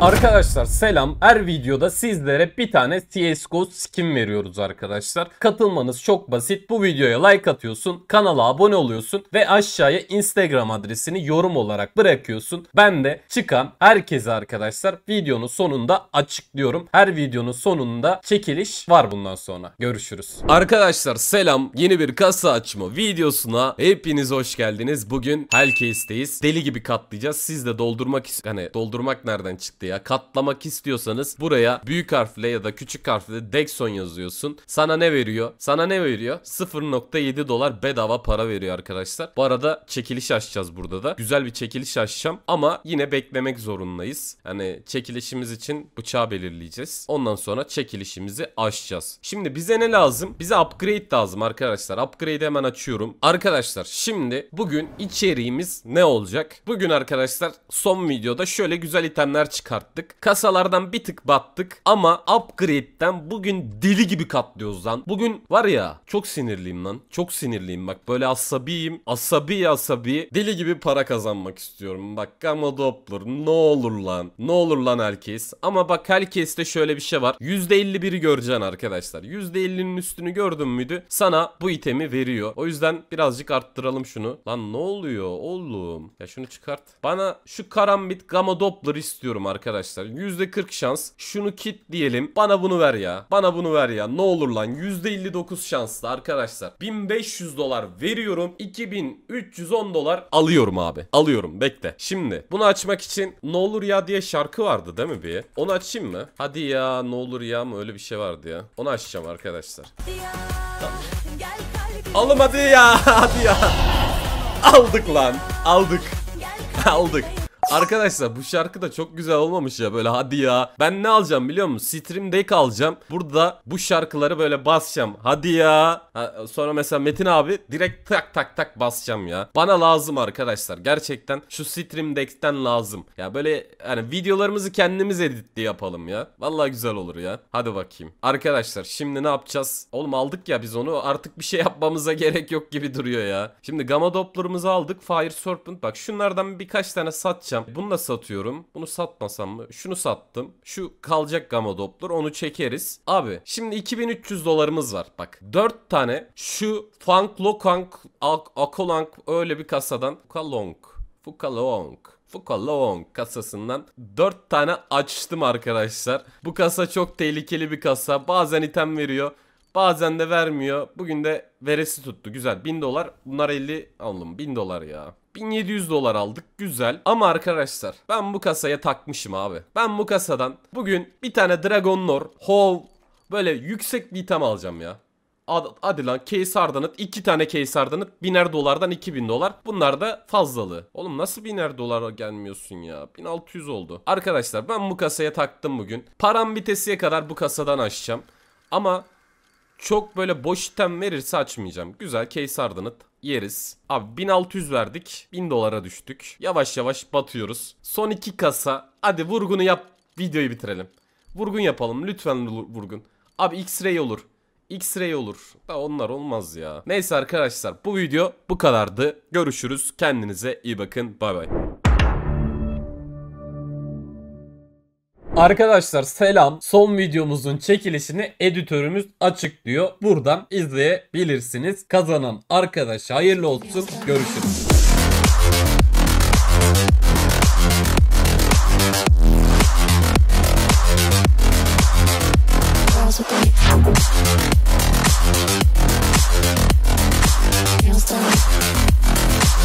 Arkadaşlar selam. Her videoda sizlere bir tane CSGO skin veriyoruz arkadaşlar. Katılmanız çok basit. Bu videoya like atıyorsun, kanala abone oluyorsun ve aşağıya Instagram adresini yorum olarak bırakıyorsun. Ben de çıkan herkese arkadaşlar videonun sonunda açıklıyorum. Her videonun sonunda çekiliş var bundan sonra. Görüşürüz. Arkadaşlar selam. Yeni bir kasa açma videosuna hepiniz hoş geldiniz. Bugün Hellcase'teyiz. Deli gibi katlayacağız. Siz de doldurmak hani doldurmak nereden çıktı ya? Katlamak istiyorsanız buraya büyük harfle ya da küçük harfle Dexon yazıyorsun. Sana ne veriyor? Sana ne veriyor? 0.7 dolar bedava para veriyor arkadaşlar. Bu arada çekiliş açacağız burada da. Güzel bir çekiliş açacağım ama yine beklemek zorundayız. Hani çekilişimiz için bıçağı belirleyeceğiz. Ondan sonra çekilişimizi açacağız. Şimdi bize ne lazım? Bize upgrade lazım arkadaşlar. Upgrade hemen açıyorum. Arkadaşlar şimdi bugün içeriğimiz ne olacak? Bugün arkadaşlar son videoda şöyle güzel itemler çıkarttık. Kasalardan bir tık battık ama upgrade'den bugün deli gibi katlıyoruz lan. Bugün var ya çok sinirliyim lan. Çok sinirliyim bak böyle asabiyim. Asabi asabi. Deli gibi para kazanmak istiyorum. Bak Gamma Doppler ne olur lan. Ne olur lan herkes. Ama bak herkeste şöyle bir şey var. %51'i göreceksin arkadaşlar. %50'nin üstünü gördün müydü sana bu itemi veriyor. O yüzden birazcık arttıralım şunu. Lan ne oluyor oğlum? Ya şunu çıkart. Bana şu karambit Gamma Doppler istiyorum arkadaşlar. %40 şans. Şunu kit diyelim. Bana bunu ver ya. Bana bunu ver ya. Ne olur lan. %59 şanslı arkadaşlar. 1500 dolar veriyorum. 2310 dolar alıyorum abi. Alıyorum. Bekle. Şimdi bunu açmak için ne olur ya diye şarkı vardı değil mi bir? Onu açayım mı? Hadi ya ne olur ya mı öyle bir şey vardı ya. Onu açacağım arkadaşlar. Alım hadi ya. Hadi ya. Aldık lan. Aldık. Aldık. Arkadaşlar bu şarkı da çok güzel olmamış ya böyle hadi ya. Ben ne alacağım biliyor musun? Stream Deck alacağım. Burada bu şarkıları böyle basacağım. Hadi ya. Ha, sonra mesela Metin abi direkt tak tak tak basacağım ya. Bana lazım arkadaşlar. Gerçekten şu Stream Deck'ten lazım. Ya böyle hani videolarımızı kendimiz editli yapalım ya. Vallahi güzel olur ya. Hadi bakayım. Arkadaşlar şimdi ne yapacağız? Oğlum aldık ya biz onu. Artık bir şey yapmamıza gerek yok gibi duruyor ya. Şimdi Gamma Doppler'ımızı aldık. Fire Serpent. Bak şunlardan birkaç tane satacağım. Bunu da satıyorum. Bunu satmasam mı? Şunu sattım. Şu kalacak Gamma Doppler. Onu çekeriz. Abi şimdi 2300 dolarımız var. Bak 4 tane şu Funk Lokang Akolang öyle bir kasadan Fukalong Fukalong Fukalong kasasından 4 tane açtım arkadaşlar. Bu kasa çok tehlikeli bir kasa. Bazen item veriyor. Bazen de vermiyor. Bugün de veresi tuttu. Güzel. 1000 dolar. Bunlar 50 aldım. 1000 dolar ya. 1700 dolar aldık. Güzel. Ama arkadaşlar ben bu kasaya takmışım abi. Ben bu kasadan bugün bir tane Dragon Lore, Hov böyle yüksek bir item alacağım ya. Hadi, hadi lan case hardanıt. iki tane case hardanıt. Biner dolardan 2000 dolar. Bunlar da fazlalığı. Oğlum nasıl biner dolara gelmiyorsun ya? 1600 oldu. Arkadaşlar ben bu kasaya taktım bugün. Param bitesiye kadar bu kasadan açacağım. Ama çok böyle boş item verirse açmayacağım. Güzel case hardanıt yeriz. Abi 1600 verdik. 1000 dolara düştük. Yavaş yavaş batıyoruz. Son iki kasa. Hadi vurgunu yap. Videoyu bitirelim. Vurgun yapalım. Lütfen vurgun. Abi X-ray olur. X-ray olur. Da onlar olmaz ya. Neyse arkadaşlar bu video bu kadardı. Görüşürüz. Kendinize iyi bakın. Bay bay. Arkadaşlar selam. Son videomuzun çekilişini editörümüz açıklıyor. Buradan izleyebilirsiniz. Kazanan arkadaşa hayırlı olsun. Görüşürüz.